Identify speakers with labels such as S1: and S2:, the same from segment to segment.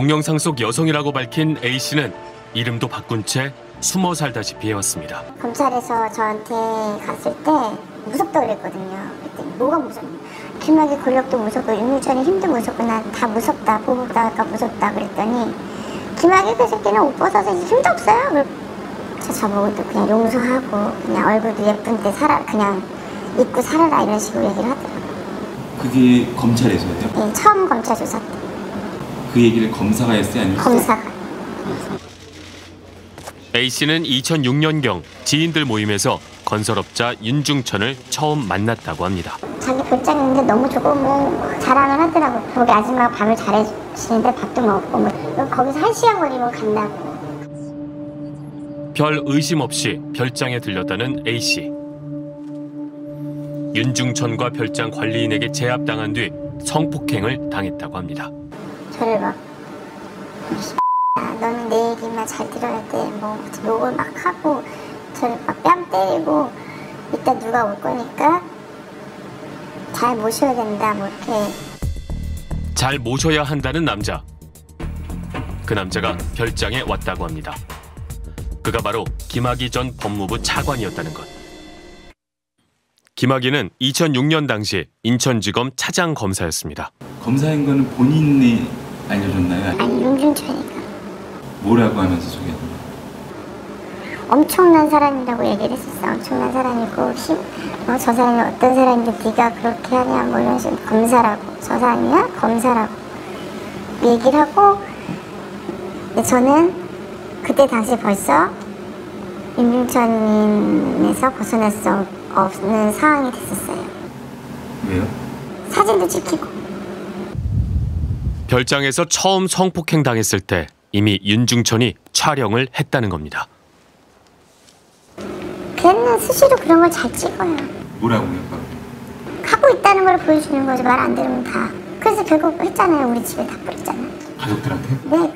S1: 동영상 속 여성이라고 밝힌 A 씨는 이름도 바꾼 채 숨어 살다시피 해왔습니다.
S2: 검찰에서 저한테 갔을 때 무섭다 그랬거든요. 그랬더니 뭐가 무섭냐. 김학의 권력도 무섭고 윤유천의 힘도 무섭고 난 다 무섭다. 보복당할까 무섭다 그랬더니 김학의 그 새끼는 옷 벗어서 힘도 없어요. 그래서 저 저보고 또 그냥 용서하고 그냥 얼굴도 예쁜데 살아 그냥 입고 살아라 이런 식으로 얘기를 하더라고요.
S3: 그게 검찰에서요?
S2: 예, 처음 검찰 조사 때
S3: 그 얘기를 검사가 했어요? 아니면
S2: 검사가
S1: A 씨는 2006년경 지인들 모임에서 건설업자 윤중천을 처음 만났다고 합니다.
S2: 자기 별장인데 너무 좋고 뭐 자랑을 하더라고. 거기 아줌마가 밥을 잘해주시는데 밥도 먹고 뭐 거기서 한 시간 거리면 간다고.
S1: 별 의심 없이 별장에 들렸다는 A 씨. 윤중천과 별장 관리인에게 제압당한 뒤 성폭행을 당했다고 합니다.
S2: 저를 막 야, 너는 내 얘기만 잘 들어야 돼. 뭐 욕을 막 하고 저를 막 뺨 때리고 이따 누가 올 거니까 잘 모셔야 된다. 뭐 이렇게
S1: 잘 모셔야 한다는 남자. 그 남자가 별장에 왔다고 합니다. 그가 바로 김학의 전 법무부 차관이었다는 것. 김학의는 2006년 당시 인천지검 차장 검사였습니다.
S3: 검사인 거는 본인이 알려줬나요?
S2: 아니 윤중천이가
S3: 뭐라고 하면서 소개했나요?
S2: 엄청난 사람이라고 얘기를 했었어. 엄청난 사람이고 힘, 어, 저 사람이 어떤 사람인데 네가 그렇게 하냐 뭐 이런 식으로 검사라고 저 사람이야 검사라고 얘기를 하고 근데 저는 그때 당시 벌써 임중천에서 벗어날 수 없는 상황이 됐었어요.
S3: 왜요?
S2: 사진도 찍히고
S1: 별장에서 처음 성폭행 당했을 때 이미 윤중천이 촬영을 했다는 겁니다.
S2: 걔는 수시로 그런 걸 잘 찍어요.
S3: 뭐라고요?
S2: 하고 있다는 걸 보여주는 거죠. 말안 들으면 다. 그래서 결국 했잖아요. 우리 집에 다 뿌렸잖아요.
S3: 가족들한테?
S2: 네.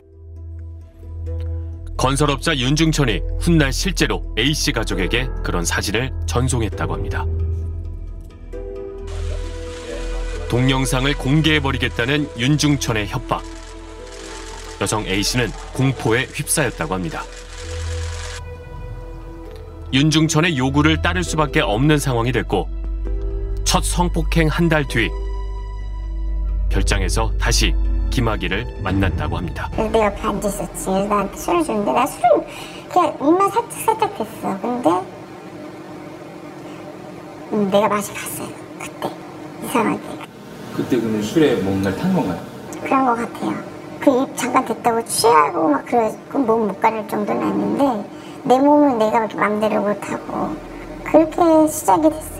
S1: 건설업자 윤중천이 훗날 실제로 A 씨 가족에게 그런 사진을 전송했다고 합니다. 동영상을 공개해버리겠다는 윤중천의 협박. 여성 A 씨는 공포에 휩싸였다고 합니다. 윤중천의 요구를 따를 수밖에 없는 상황이 됐고 첫 성폭행 한 달 뒤 별장에서 다시 김학의를 만났다고 합니다.
S2: 내 옆에 앉아있었지. 나한테 술을 주는데 나 술을 그냥 입만 살짝 살짝 됐어. 근데 음, 내가 맛이 갔어요. 그때 이상하게
S3: 그때 그러면 술에 뭔가를 탄 건가요?
S2: 그런 것 같아요. 그 입 잠깐 됐다고 취하고 막 그러고 몸못 가릴 정도는 아닌데 내 몸은 내가 맘대로 못하고 그렇게 시작이 됐어요.